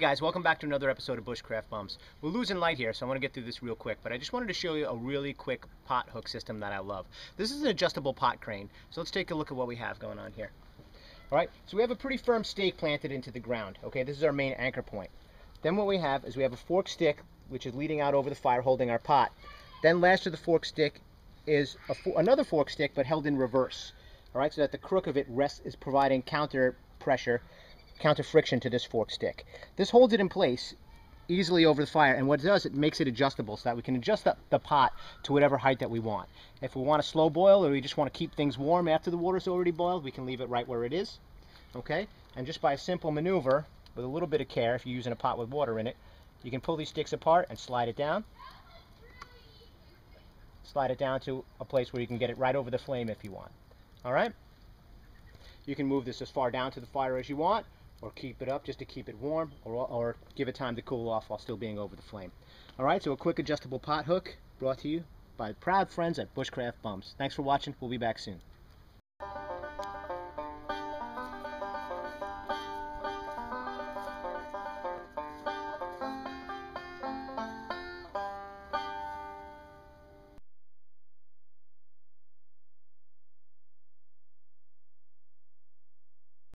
guys, welcome back to another episode of Bushcraft Bums. We're losing light here, so I want to get through this real quick, but I just wanted to show you a really quick pot hook system that I love. This is an adjustable pot crane, so let's take a look at what we have going on here. All right, so we have a pretty firm stake planted into the ground. Okay, this is our main anchor point. Then what we have is we have a fork stick, which is leading out over the fire, holding our pot. Then last to the fork stick is another fork stick, but held in reverse. All right, so that the crook of it rests is providing counter pressure counter friction to this fork stick. This holds it in place easily over the fire and what it does it makes it adjustable so that we can adjust the, the, pot to whatever height that we want. If we want a slow boil or we just want to keep things warm after the water's already boiled we can leave it right where it is okay? And just by a simple maneuver with a little bit of care if you're using a pot with water in it you can pull these sticks apart and slide it down. Slide it down to a place where you can get it right over the flame if you want all right? You can move this as far down to the fire as you want or keep it up just to keep it warm or, or give it time to cool off while still being over the flame. Alright, so a quick adjustable pot hook brought to you by proud friends at Bushcraft Bums. Thanks for watching. We'll be back soon.